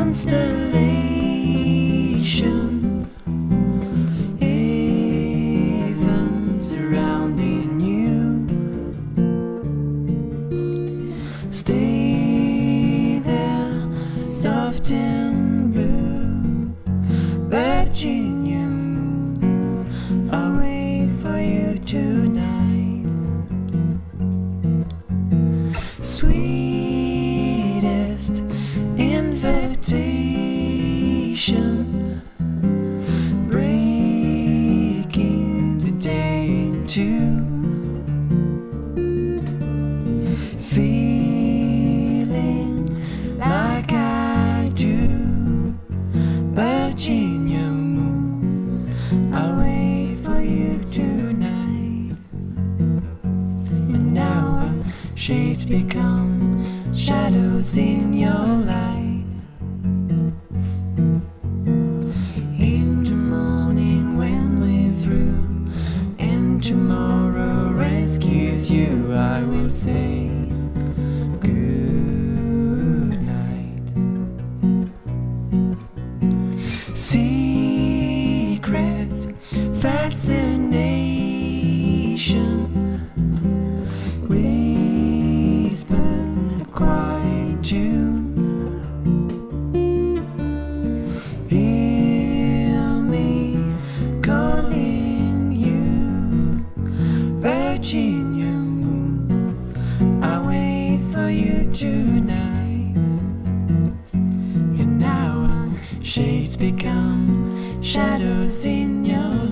constellation, even surrounding you. Stay there, soft and blue, Virginia moon. I'll wait for you tonight. Sweetest I'll wait for you tonight. And now our shades become shadows in your light. In the morning when we're through, and tomorrow rescues you, I will say good night. Secret fascination whisper a quiet tune. Hear me calling you, Virginia moon. I wait for you tonight. And now shades become shadows in your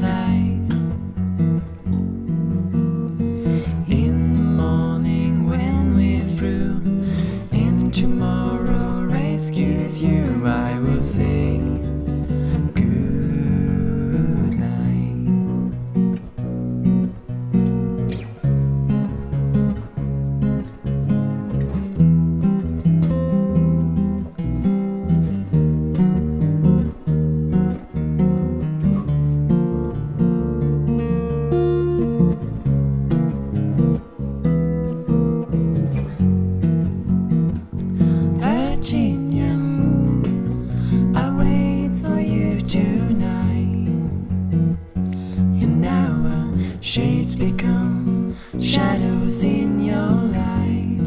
shades become shadows in your light.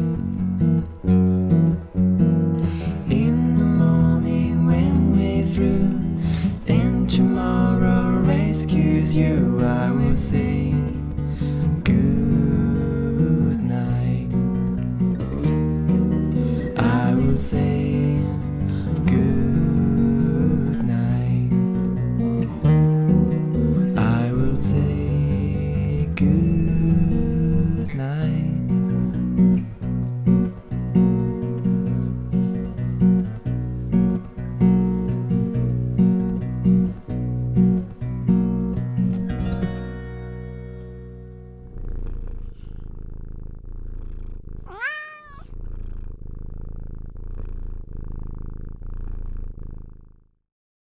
In the morning when we're through, and tomorrow rescues you, I will say good night. I will say